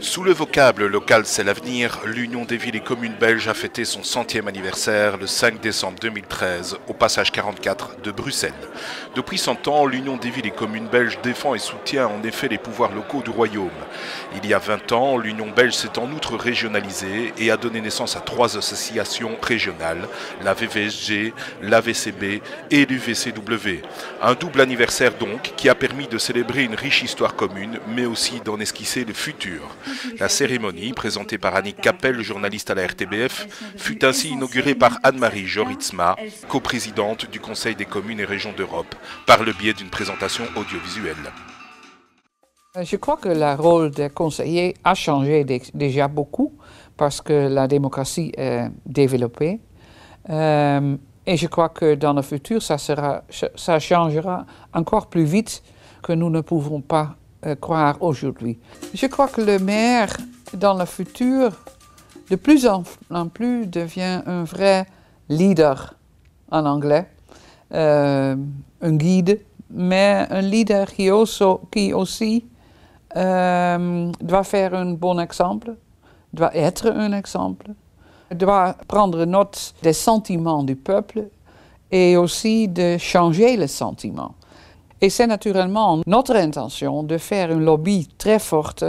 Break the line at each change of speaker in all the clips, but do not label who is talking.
Sous le vocable local c'est l'avenir, l'Union des villes et communes belges a fêté son centième anniversaire le 5 décembre 2013 au passage 44 de Bruxelles. Depuis 100 ans, l'Union des villes et communes belges défend et soutient en effet les pouvoirs locaux du royaume. Il y a 20 ans, l'Union belge s'est en outre régionalisée et a donné naissance à trois associations régionales, la VVSG, la VCB et l'UVCW. Un double anniversaire donc qui a permis de célébrer une riche histoire commune mais aussi d'en esquisser le futur. La cérémonie, présentée par Annick Capel, journaliste à la RTBF, fut ainsi inaugurée par Anne-Marie Joritzma, coprésidente du Conseil des communes et régions d'Europe, par le biais d'une présentation audiovisuelle.
Je crois que le rôle des conseillers a changé déjà beaucoup parce que la démocratie est développée. Euh, et je crois que dans le futur, ça, changera encore plus vite que nous ne pouvons pas croire aujourd'hui. Je crois que le maire, dans le futur, de plus en plus devient un vrai leader en anglais, euh, un guide, mais un leader qui, qui aussi euh, doit faire un bon exemple, doit être un exemple, doit prendre note des sentiments du peuple et aussi de changer les sentiments. Et c'est naturellement notre intention de faire un lobby très forte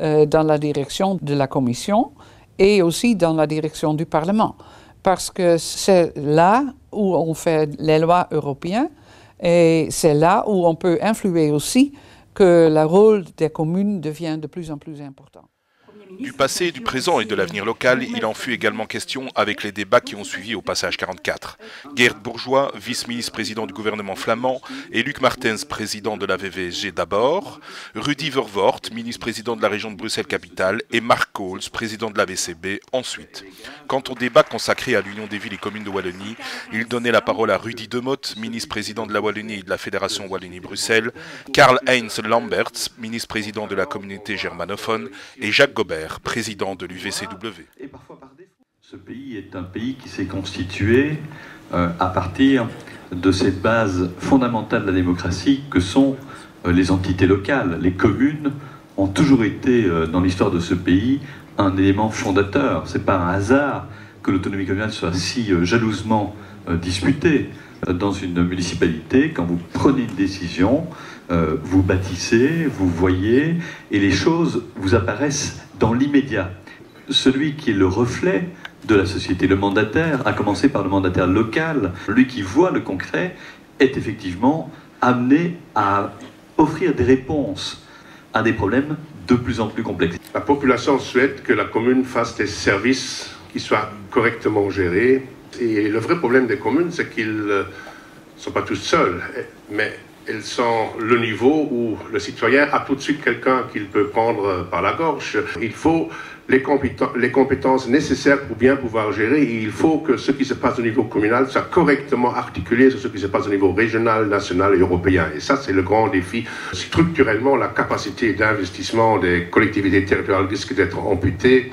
euh, dans la direction de la Commission et aussi dans la direction du Parlement. Parce que c'est là où on fait les lois européennes et c'est là où on peut influer aussi que le rôle des communes devient de plus en plus important.
Du passé, du présent et de l'avenir local, il en fut également question avec les débats qui ont suivi au passage 44. Gerd Bourgeois, vice-ministre président du gouvernement flamand, et Luc Martens, président de la VVSG d'abord, Rudy Vervoort, ministre président de la région de Bruxelles-Capitale, et Marc Kohls, président de la VCB, ensuite. Quant au débat consacré à l'Union des villes et communes de Wallonie, il donnait la parole à Rudy Demotte, ministre président de la Wallonie et de la Fédération Wallonie-Bruxelles, Karl-Heinz Lamberts, ministre président de la communauté germanophone, et Jacques Gobert, président de l'UVCW.
Ce pays est un pays qui s'est constitué euh, à partir de cette base fondamentale de la démocratie que sont euh, les entités locales. Les communes ont toujours été, euh, dans l'histoire de ce pays, un élément fondateur. Ce n'est pas un hasard que l'autonomie communale soit si jalousement disputée. Dans une municipalité, quand vous prenez une décision, vous bâtissez, vous voyez, et les choses vous apparaissent dans l'immédiat. Celui qui est le reflet de la société, le mandataire, à commencer par le mandataire local, lui qui voit le concret, est effectivement amené à offrir des réponses à des problèmes de plus en plus complexes.
La population souhaite que la commune fasse des services qui soient correctement gérés. Et le vrai problème des communes, c'est qu'ils ne sont pas tous seuls, mais elles sont le niveau où le citoyen a tout de suite quelqu'un qu'il peut prendre par la gorge. Il faut les, compétences nécessaires pour bien pouvoir gérer il faut que ce qui se passe au niveau communal soit correctement articulé sur ce qui se passe au niveau régional, national et européen. Et ça, c'est le grand défi. Structurellement, la capacité d'investissement des collectivités territoriales risque d'être amputée.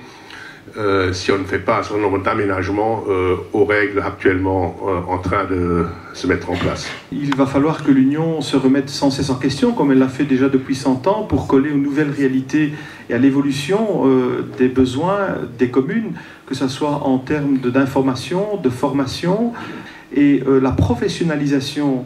Euh, si on ne fait pas un certain nombre d'aménagements euh, aux règles actuellement euh, en train de se mettre en place.
Il va falloir que l'Union se remette sans cesse en question, comme elle l'a fait déjà depuis 100 ans, pour coller aux nouvelles réalités et à l'évolution des besoins des communes, que ce soit en termes d'information, de, formation, et la professionnalisation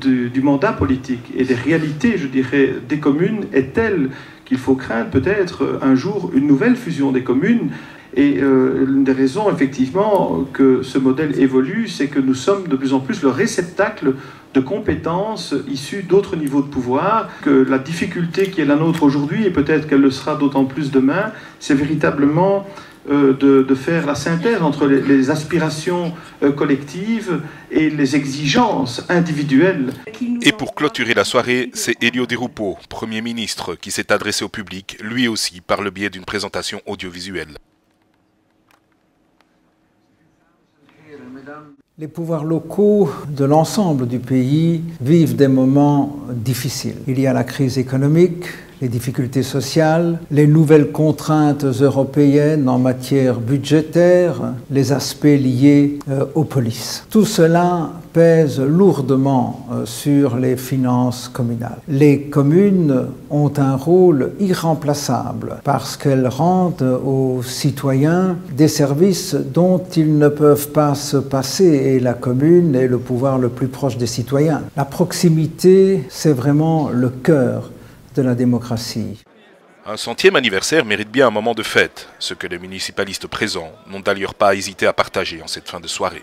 du, du mandat politique et des réalités, je dirais, des communes est telle qu'il faut craindre peut-être un jour une nouvelle fusion des communes. Et euh, l'une des raisons, effectivement, que ce modèle évolue, c'est que nous sommes de plus en plus le réceptacle de compétences issues d'autres niveaux de pouvoir, que la difficulté qui est la nôtre aujourd'hui, et peut-être qu'elle le sera d'autant plus demain, c'est véritablement euh, de, faire la synthèse entre les, aspirations euh, collectives et les exigences individuelles.
Et pour clôturer la soirée, c'est Elio Di Rupo, Premier ministre, qui s'est adressé au public, lui aussi par le biais d'une présentation audiovisuelle.
Les pouvoirs locaux de l'ensemble du pays vivent des moments difficiles. Il y a la crise économique, les difficultés sociales, les nouvelles contraintes européennes en matière budgétaire, les aspects liés euh, aux polices. Tout cela pèse lourdement euh, sur les finances communales. Les communes ont un rôle irremplaçable parce qu'elles rendent aux citoyens des services dont ils ne peuvent pas se passer et la commune est le pouvoir le plus proche des citoyens. La proximité, c'est vraiment le cœur la démocratie.
Un centième anniversaire mérite bien un moment de fête, ce que les municipalistes présents n'ont d'ailleurs pas hésité à partager en cette fin de soirée.